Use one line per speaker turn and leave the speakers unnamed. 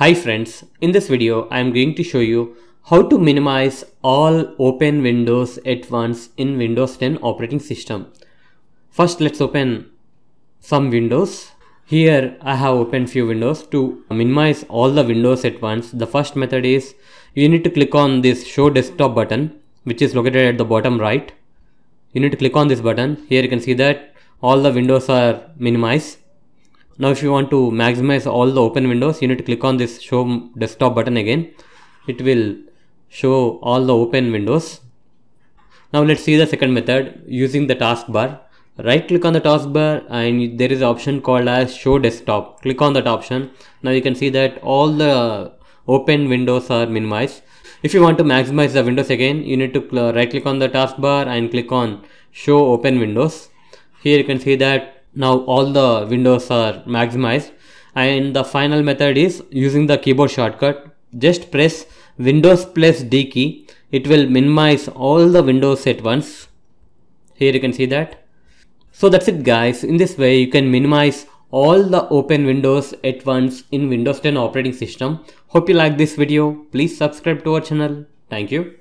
Hi friends, in this video I am going to show you how to minimize all open windows at once in Windows 10 operating system. First let's open some windows. Here I have opened few windows to minimize all the windows at once. The first method is you need to click on this show desktop button which is located at the bottom right. You need to click on this button. Here you can see that all the windows are minimized now if you want to maximize all the open windows, you need to click on this show desktop button again. It will show all the open windows. Now let's see the second method using the taskbar. Right click on the taskbar and there is an option called as show desktop. Click on that option. Now you can see that all the open windows are minimized. If you want to maximize the windows again, you need to right click on the taskbar and click on show open windows. Here you can see that now all the windows are maximized. And the final method is using the keyboard shortcut. Just press windows plus d key. It will minimize all the windows at once. Here you can see that. So that's it guys. In this way you can minimize all the open windows at once in windows 10 operating system. Hope you like this video. Please subscribe to our channel. Thank you